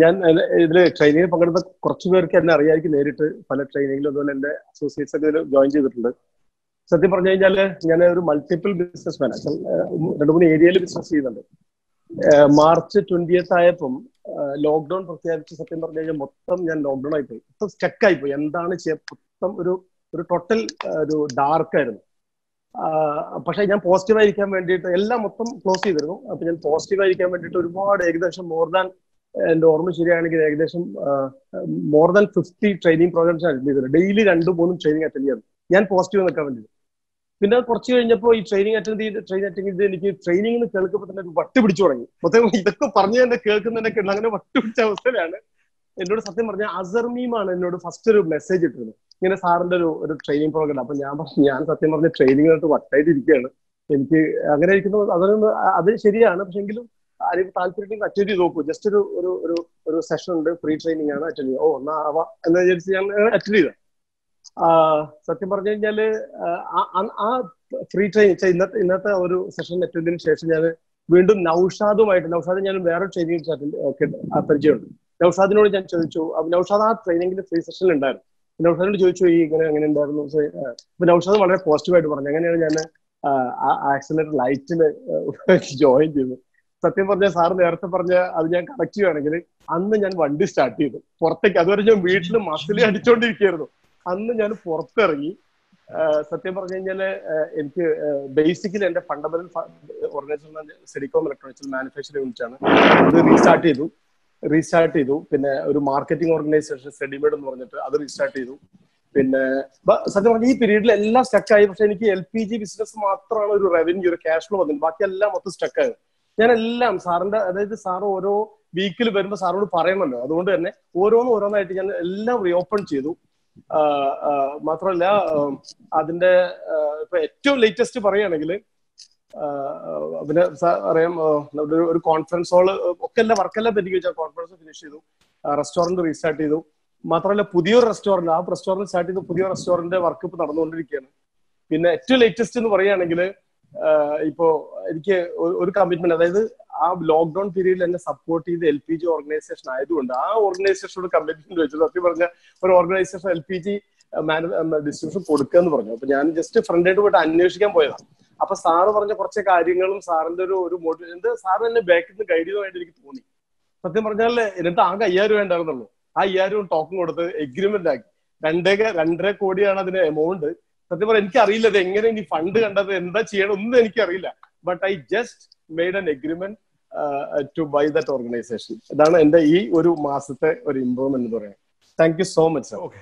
ഞാൻ ഇതിൽ ട്രെയിനിങ്ങിൽ പങ്കെടുത്ത കുറച്ചു പേർക്ക് എന്നെ അറിയാമായിരിക്കും നേരിട്ട് പല ട്രെയിനിങ്ങിലും അതുപോലെ എന്റെ അസോസിയേറ്റ്സ് ഒക്കെ ജോയിൻ ചെയ്തിട്ടുണ്ട്. സത്യം പറഞ്ഞു കഴിഞ്ഞാൽ ഞാൻ ഒരു മൾട്ടിപ്പിൾ ബിസിനസ് മാൻ രണ്ട് മൂന്ന് ഏരിയയിൽ ബിസിനസ് ചെയ്യുന്നുണ്ട്. മാർച്ച് ട്വന്റിയത്ത് ആയപ്പം ലോക്ക്ഡൌൺ പ്രഖ്യാപിച്ച് സത്യം പറഞ്ഞു കഴിഞ്ഞാൽ മൊത്തം ഞാൻ ലോക്ക്ഡൌൺ ആയിപ്പോയി മൊത്തം സ്റ്റക്ക് ആയിപ്പോയി എന്താണ് ചെയ്യാൻ മൊത്തം ഒരു ഒരു ടോട്ടൽ ഒരു ഡാർക്ക് ആയിരുന്നു. പക്ഷെ ഞാൻ പോസിറ്റീവ് ആയിരിക്കാൻ വേണ്ടിയിട്ട് എല്ലാം മൊത്തം ക്ലോസ് ചെയ്തിരുന്നു. അപ്പൊ ഞാൻ പോസിറ്റീവ് ആയിരിക്കാൻ വേണ്ടിയിട്ട് ഒരുപാട് ഏകദേശം മോർ ദാൻ എന്റെ ഓർമ്മ ശരിയാണെങ്കിൽ ഏകദേശം more than fifty training programmes attend ചെയ്തിട്ടുണ്ട്. ഡെയിലി രണ്ടു മൂന്നും ട്രെയിനിങ് അറ്റൻഡ് ചെയ്യാറ് ഞാൻ പോസിറ്റീവ് നിൽക്കാൻ വേണ്ടി. പിന്നെ കുറച്ച് കഴിഞ്ഞപ്പോൾ ഈ ട്രെയിനിങ് അറ്റൻഡ് ചെയ്ത് ട്രെയിൻ അറ്റൻഡ് ചെയ്ത് എനിക്ക് ട്രെയിനിങ് കേൾക്കുമ്പോൾ തന്നെ വട്ട് പിടിച്ചു തുടങ്ങി. മൊത്തം ഇതൊക്കെ പറഞ്ഞു തന്നെ കേൾക്കുന്നതിനൊക്കെ അങ്ങനെ വട്ട് പിടിച്ച അവസ്ഥയിലാണ്. എന്നോട് സത്യം പറഞ്ഞ അസർമീമാണ് എന്നോട് ഫസ്റ്റ് ഒരു മെസ്സേജ് ഇട്ടിരുന്നത്. ഇങ്ങനെ സാറിന്റെ ഒരു ഒരു ട്രെയിനിങ് പ്രോഗ്രാം അപ്പൊ ഞാൻ പറഞ്ഞു ഞാൻ സത്യം പറഞ്ഞ ട്രെയിനിങ് ആയിട്ട് വട്ടായിട്ട് ഇരിക്കുകയാണ് എനിക്ക് അങ്ങനെ ഇരിക്കുന്നത് അതൊന്നും അത് ശരിയാണ്. പക്ഷെ എങ്കിലും ആരെയും താല്പര്യം അറ്റൻഡ് ചെയ്ത് നോക്കൂ. ജസ്റ്റ് ഒരു ഒരു ഒരു ഒരു സെഷൻ ഉണ്ട്. ഫ്രീ ട്രെയിനിങ് ആണ് അറ്റൻഡ് ചെയ്യുക. ഓ എന്നാ ആവാ എന്ന് വിചാരിച്ച് ഞാൻ അറ്റൻഡ് ചെയ്ത സത്യം പറഞ്ഞു കഴിഞ്ഞാൽ ആ ഫ്രീ ട്രെയിനിങ് ഇന്നത്തെ ഇന്നത്തെ ഒരു സെഷൻ അറ്റൻഡ് ശേഷം ഞാൻ വീണ്ടും നൌഷാദുമായിട്ട് നൌഷാദ് ഞാൻ വേറെ ട്രെയിനിങ് പരിചയമുണ്ട്. നൌഷാദിനോട് ഞാൻ ചോദിച്ചു നൌഷാദ് ആ ട്രെയിനിങ്ങിന്റെ ഫ്രീ സെഷനിൽ ഉണ്ടായിരുന്നു? നൌഷാദിനോട് ചോദിച്ചു ഈ ഇങ്ങനെ അങ്ങനെ ഉണ്ടായിരുന്നു? അപ്പൊ നൌഷാദ് വളരെ പോസിറ്റീവായിട്ട് പറഞ്ഞു. അങ്ങനെയാണ് ഞാൻ ആക്സിലേറ്റർ ലൈറ്റിൽ ജോയിൻ ചെയ്തു സത്യം പറഞ്ഞ സാർ നേരത്തെ പറഞ്ഞ അത് ഞാൻ കണക്ട് ചെയ്യുകയാണെങ്കിൽ അന്ന് ഞാൻ വണ്ടി സ്റ്റാർട്ട് ചെയ്തു. പുറത്തേക്ക് അതുവരെ ഞാൻ വീട്ടിൽ മസിലി അടിച്ചോണ്ടിരിക്കുകയായിരുന്നു. അന്ന് ഞാൻ പുറത്തിറങ്ങി. സത്യം പറഞ്ഞു കഴിഞ്ഞാൽ എനിക്ക് ബേസിക്കലി എന്റെ fundamental organisation Sedicom electronics manufacturing unit ആണ്. അത് റീസ്റ്റാർട്ട് ചെയ്തു. റീസ്റ്റാർട്ട് ചെയ്തു. പിന്നെ ഒരു മാർക്കറ്റിംഗ് ഓർഗനൈസേഷൻ സെഡിമേഡ് എന്ന് പറഞ്ഞിട്ട് അത് റീസ്റ്റാർട്ട് ചെയ്തു. പിന്നെ സത്യം പറഞ്ഞാൽ ഈ പീരീഡിൽ എല്ലാം സ്റ്റക്കായി പക്ഷെ എനിക്ക് എൽ പി ജി ബിസിനസ് മാത്രമാണ് ഒരു റവന്യൂ ഒരു ക്യാഷ് ഫ്ലോ വന്നത് ബാക്കി എല്ലാം മൊത്തം സ്റ്റക്കായത് ഞാൻ എല്ലാം സാറിന്റെ അതായത് സാർ ഓരോ വീക്കിൽ വരുമ്പോൾ സാറിനോട് പറയണമല്ലോ അതുകൊണ്ട് തന്നെ ഓരോന്നും ഓരോന്നായിട്ട് ഞാൻ എല്ലാം റീഓപ്പൺ ചെയ്തു. മാത്രമല്ല അതിന്റെ ഇപ്പൊ ഏറ്റവും ലേറ്റസ്റ്റ് പറയുകയാണെങ്കിൽ പിന്നെ അറിയാം ഒരു കോൺഫറൻസ് ഹാൾ ഒക്കെ എല്ലാം വർക്കെല്ലാം പറ്റി വെച്ചാൽ കോൺഫറൻസ് ഫിനിഷ് ചെയ്തു. റെസ്റ്റോറന്റ് റീസ്റ്റാർട്ട് ചെയ്തു. മാത്രമല്ല പുതിയൊരു റെസ്റ്റോറന്റ് ആ റെസ്റ്റോറന്റ് സ്റ്റാർട്ട് ചെയ്ത പുതിയ റെസ്റ്റോറന്റ് വർക്ക് ഇപ്പൊ നടന്നുകൊണ്ടിരിക്കുകയാണ്. പിന്നെ ഏറ്റവും ലേറ്റസ്റ്റ് എന്ന് പറയുകയാണെങ്കിൽ ഇപ്പോ എനിക്ക് ഒരു കമ്മിറ്റ്മെന്റ് അതായത് ആ ലോക്ക്ഡൌൺ പീരീഡിൽ എന്നെ സപ്പോർട്ട് ചെയ്ത് എൽ പി ജി ഓർഗനൈസേഷൻ ആയതുകൊണ്ട് ആ ഓർഗനൈസേഷനോട് കമ്മിറ്റ്മെന്റ് വെച്ചു. സത്യം പറഞ്ഞ ഒരു organisation L P G distribution കൊടുക്കുക എന്ന് പറഞ്ഞു. അപ്പൊ ഞാൻ ജസ്റ്റ് ഫ്രണ്ടായിട്ട് പോയിട്ട് അന്വേഷിക്കാൻ പോയതാണ് അപ്പൊ സാറ് പറഞ്ഞ കുറച്ച് കാര്യങ്ങളും സാറിന്റെ ഒരു ഒരു മോട്ടിവേഷൻ എന്ത് സാർ എന്നെ ബാക്കിൽ നിന്ന് ഗൈഡ് ചെയ്തതായിട്ട് എനിക്ക് തോന്നി. സത്യം പറഞ്ഞാൽ എന്നിട്ട് ആകെ അയ്യായിരം രൂപ ഉണ്ടായിരുന്നുള്ളൂ. ആ അയ്യായിരം ടോക്കൺ കൊടുത്ത് എഗ്രിമെന്റ് ആക്കി. രണ്ടേ രണ്ടര കോടിയാണ് അതിന് എമൗണ്ട് സത്യം പറയാം എനിക്ക് അറിയില്ല എങ്ങനെ ഇനി ഫണ്ട് കണ്ടത് എന്താ ചെയ്യണം ഒന്നും എനിക്കറിയില്ല. But I just made an agreement to buy that organisation ഇതാണ് എന്റെ ഈ ഒരു മാസത്തെ ഒരു ഇമ്പ്രൂവ്മെന്റ് എന്ന് പറയുന്നത് thank you so much okay